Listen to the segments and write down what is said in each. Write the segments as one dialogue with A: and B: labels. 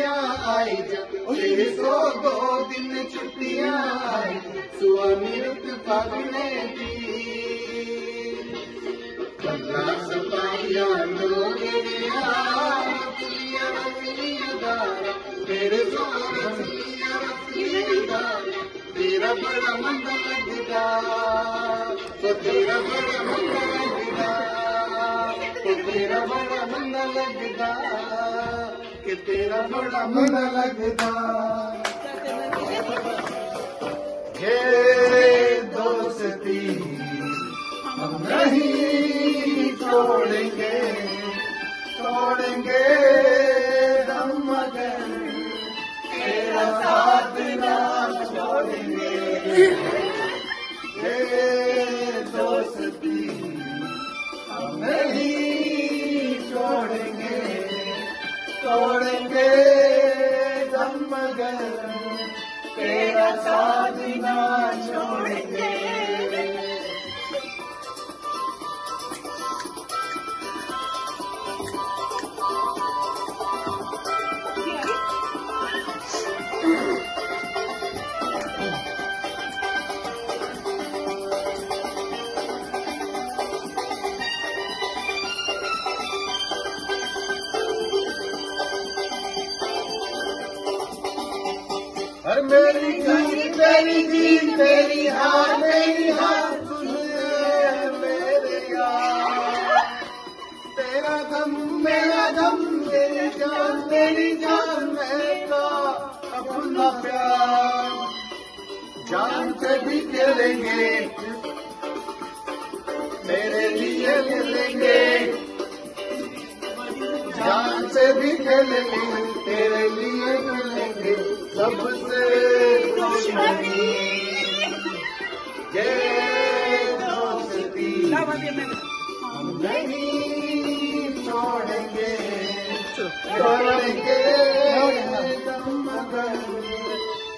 A: छुट्टियाँ आई, तेरे सो दो दिन छुट्टियाँ आई सुहानी रुत फागने दी। तेरे बड़ा मन लगदा तो तेरा बड़ा मन लगदा तो बड़ा मन लगदा कि तेरा बड़ा मन लगदा हे दोस्ती, हम नहीं छोड़ेंगे छोड़ेंगे हम मगर। तेरा साथ ना छोड़ेंगे। हे दोस्ती, हम नहीं तेरा साथ मेरी जीत तेरी जीत तेरी हार, मेरी हार मेरे यार। तेरा गम, मेरा गम, मेरी जान तेरी जान, मेरा अपना प्यार। जान से भी खेलेंगे मेरे लिए खेलेंगे जान से भी खेलेंगे तेरे लिए खेलेंगे सबसे दोस्ती नहीं छोड़ेंगे छोड़ेंगे मगर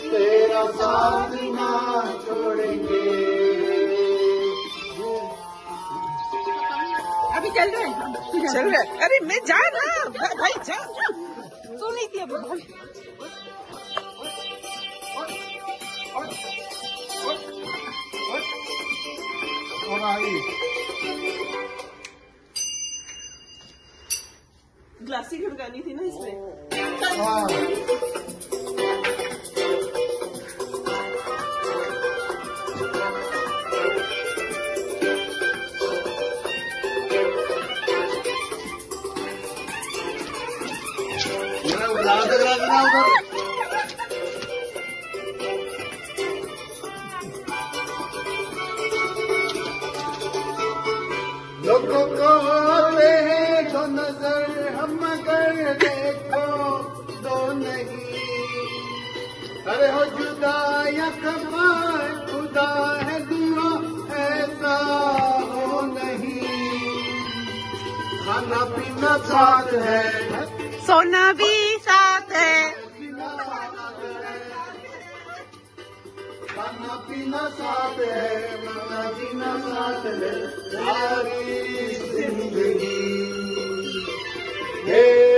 A: तेरा साथ ना छोड़ेंगे
B: अभी चल रहे चल रहे अरे मैं जा ना भाई जा तो थी अभी ग्लासी खड़कानी थी ना इसमें
A: हाँ हम मगर देखो दो नहीं। अरे हो जुदा या खफा खुदा है दुआ ऐसा हो नहीं। खाना पीना साथ है।
B: सोना भी साथ है।
A: है खाना पीना साथ है मरना जीना साथ है। सारी ज़िंदगी। ये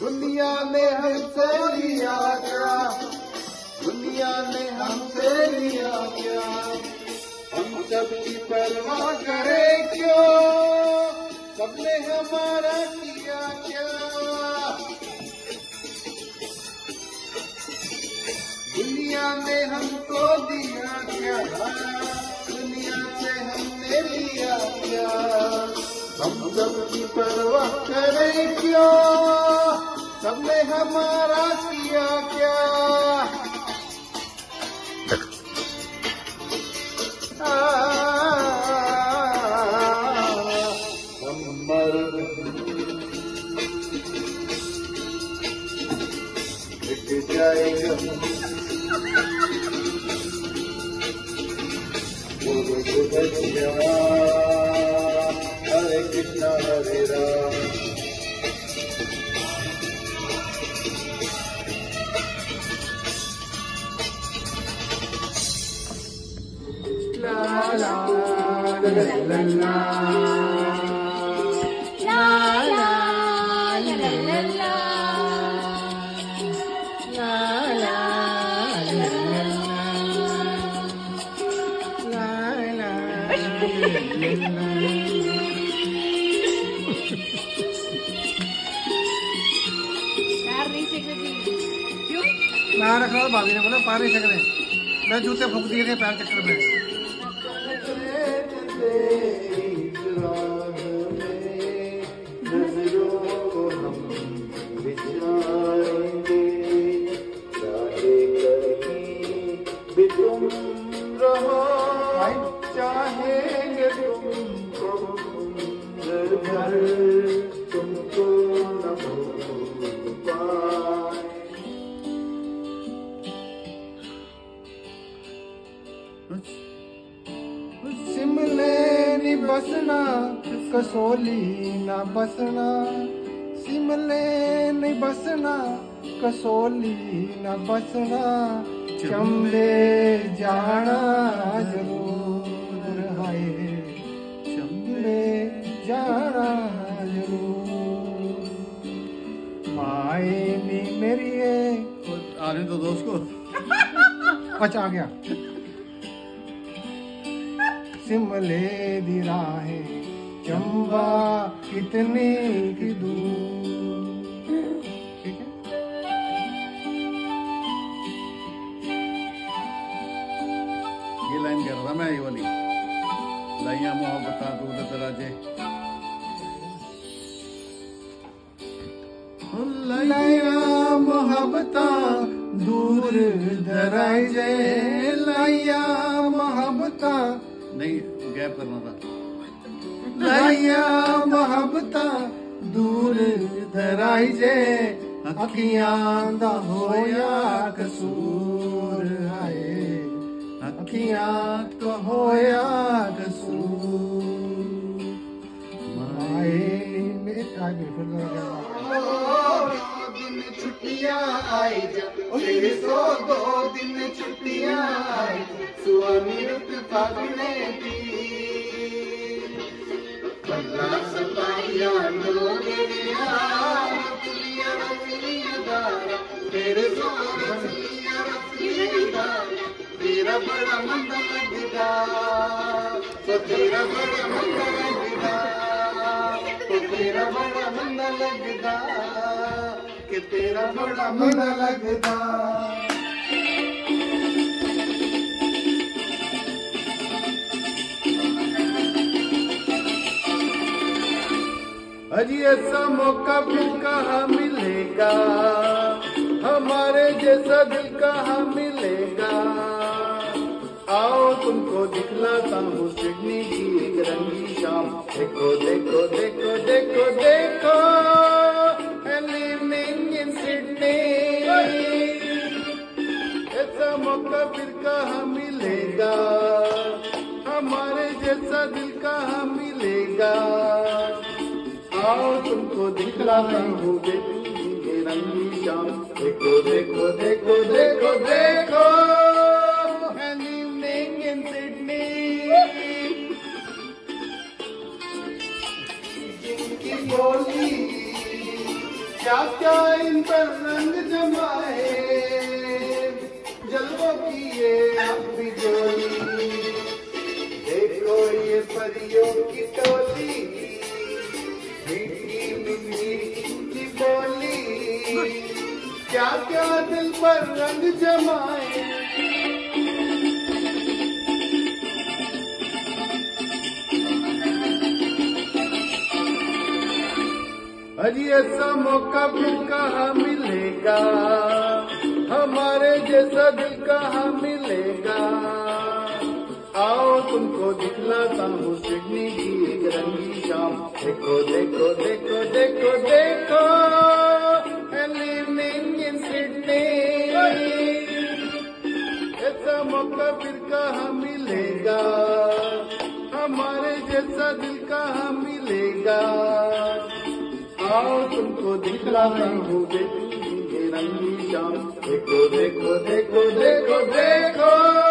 A: दुनिया ने हमसे लिया क्या दुनिया ने हमसे लिया क्या हम सबकी परवाह करें क्यों? सबने हमारा किया दुनिया में हमको दिया क्या? दुनिया से हमने लिया क्या? हम सब की परवाह करें क्यों? सबने हमारा किया क्या? Ram, Hare La la la
C: la la. और भाभी ने बोला पा नहीं सकते मैं जूते फूक दिए पैर चक्कर में कसोली ना बसना सिमले नी बसना कसोली ना बसना चंबे जाना ज़रूर हाय चंबे जाना ज़रूर। माए नी मेरी
D: आने दो दोस्त को।
C: अच्छा आ गया। सिमले दी राहें चंबा कितनी की दूर। ठीक है
D: ये लाइन कह रहा मैं, ये वाली। लाइया मोहब्बत दूर दराजे
C: लाया मोहब्बता दूर दराई जे लाया मोहब्बता
D: नहीं, गैप करना था।
C: लाया मोहब्बता दूर दराई जे अखियाँ दा होया कसूर आए अखियाँ तो होया कसूर माए में आगे फिर लगा
A: दिन छुट्टियाँ आई जा तेरे सौ दो दिन छुट्टियाँ आई सुहानी रुत फागने की पल्ला सपाइया डोगरिया रसलिया रसलिया दारा तेरे सौ रसलिया रसलिया दारा तेरा बड़ा मन लगदा तो तेरा बड़ा मन लगदा तो तेरा बड़ा मन लगदा कि तेरा बड़ा मन लगदा
C: अजी ऐसा मौका फिर कहा मिलेगा? हमारे जैसा दिल कहाँ मिलेगा? आओ तुमको दिखलाता हूँ सिडनी की एक रंगी शाम। देखो देखो देखो देखो दिखलाता हूँ ये रंगी शाम देखो देखो देखो देखो देखो
A: क्या क्या इन पर रंग जमाए जलवों की ये भी जोली देखो ये परियों की टोली की बोली, क्या क्या दिल पर रंग जमाए? अजी ऐसा मौका फिर कहाँ मिलेगा? हमारे जैसा दिल कहाँ मिलेगा? आओ तुमको दिखलाता हूँ, सिडनी की एक रंगी देखो देखो देखो देखो देखो लिविंग इन सिडनी ऐसा मौका फिर कहाँ मिलेगा? हमारे जैसा दिल कहाँ मिलेगा? आओ तुमको दिखलाता हूँ देखो रंगी शाम देखो देखो देखो देखो देखो।